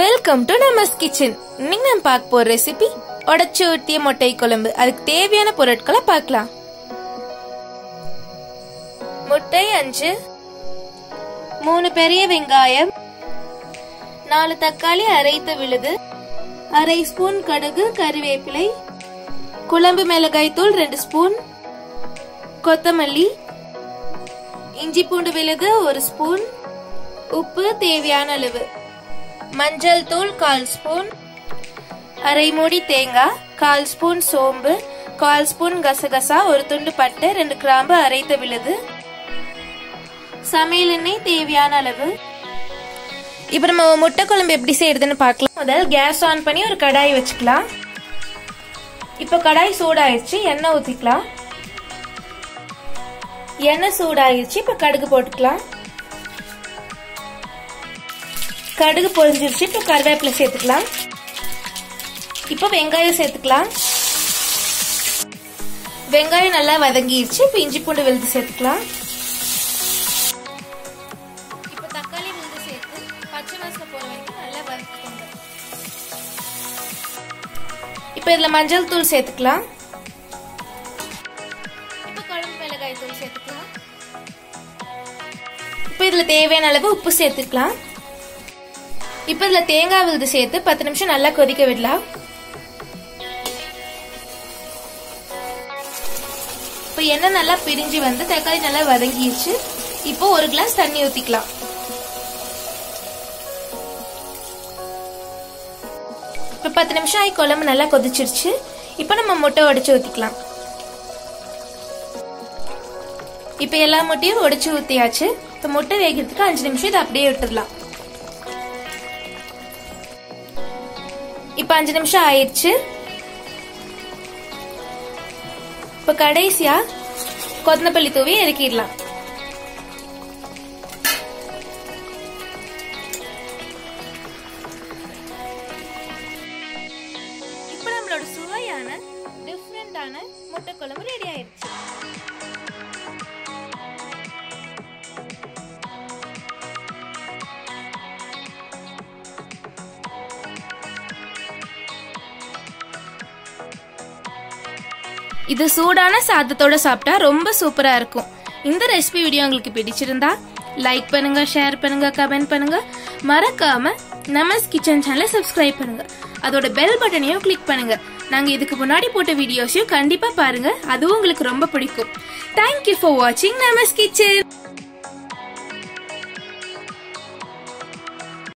Welcome to நமஸ் kitchen இன்னைக்கு நம்ம பார்க்க போற ரெசிபி உடச்சு ஊற்றிய முட்டை குழம்பு. அதுக்கு தேவையான பொருட்களை பார்க்கலாம். முட்டை அஞ்சு மூணு பெரிய வெங்காயம் நாலு தக்காளி அரைத்த விழுது அரை ஸ்பூன் கடுகு கறிவேப்பிலை குழம்பு மிளகாய் தூள் ரெண்டு ஸ்பூன் கொத்தமல்லி இஞ்சி பூண்டு விழுது ஒரு ஸ்பூன் உப்பு தேவையான அளவு. மஞ்சள் தூள் கால் ஸ்பூன். அரை மூடி தேங்காய் கால் ஸ்பூன் சோம்பு கால் ஸ்பூன் கசகசா ஒரு துண்டு பட்டை ரெண்டு கிராம்பு அரைத்த விழுது சமையல் எண்ணெய் தேவையான அளவு. இப்போ நம்ம முட்டை குழம்பு எப்படி செய்யறதுன்னு பார்க்கலாம். முதல் கேஸ் ஆன் பண்ணி ஒரு கடாய் வச்சுக்கலாம். இப்போ கடாய் சூடாயிருச்சு எண்ணெய் ஊற்றிக்கலாம் எண்ணெய் சூடாயிருச்சு இப்போ கடுகு போட்டுக்கலாம். கடுகு பொரிஞ்சிருச்சு. இப்போ கருவேப்பிலை சேர்த்துக்கலாம். இப்போ வெங்காயம் சேர்த்துக்கலாம். வெங்காயம் நல்லா வதங்கிருச்சு. இப்போ இஞ்சி பூண்டு விழுந்து சேர்த்துக்கலாம். இப்போ தக்காளி சேர்த்து பச்சை வாசனை வரைக்கும் நல்லா வதக்கிக்கோங்க. இப்போ இதில் மஞ்சள் தூள் சேர்த்துக்கலாம். இப்போ குழம்பு மிளகாய் தூள் சேர்த்துக்கலாம். இப்போ இதில் தேவையான அளவு உப்பு சேர்த்துக்கலாம். இப்போ இதில் தேங்காய் விழுது சேர்த்து பத்து நிமிஷம் நல்லா கொதிக்க விடலாம் இப்போ எண்ணெய் நல்லா பிரிஞ்சு வந்து தக்காளி நல்லா வதங்கிடுச்சு இப்போ ஒரு கிளாஸ் தண்ணி ஊற்றிக்கலாம் இப்போ பத்து நிமிஷம் ஆகி குழம்பு நல்லா கொதிச்சிருச்சு. இப்போ நம்ம முட்டை உடைச்சு ஊற்றிக்கலாம் இப்போ எல்லா முட்டையும் உடைச்சு ஊற்றியாச்சு இப்போ முட்டை வேகிறதுக்கு அஞ்சு நிமிஷம் இதை அப்படியே விட்டுடலாம் இப்ப அஞ்சு நிமிஷம் ஆயிடுச்சு இப்ப கடைசியா கொத்தனப்பள்ளி தூவி இறக்கிடலாம் இப்ப நம்மளோட சுவையான டிஃப்ரெண்டான முட்டை குழம்பு ரெடி ஆயிடுச்சு இது சூடான சாதத்தோட சாப்பிட்டா ரொம்ப சூப்பரா இருக்கும். இந்த ரெசிபி வீடியோ உங்களுக்கு பிடிச்சிருந்தா லைக் பண்ணுங்க ஷேர் பண்ணுங்க கமெண்ட் பண்ணுங்க. மறக்காம நமஸ் கிச்சன் சேனலை சப்ஸ்கிரைப் பண்ணுங்க. அதோட பெல் பட்டனையும் கிளிக் பண்ணுங்க. நாங்க இதுக்கு முன்னாடி போட்ட வீடியோஸையும் கண்டிப்பா பாருங்க. அதுவும் உங்களுக்கு ரொம்ப பிடிக்கும். தேங்க்யூ ஃபார் வாட்சிங் நமஸ் கிச்சன்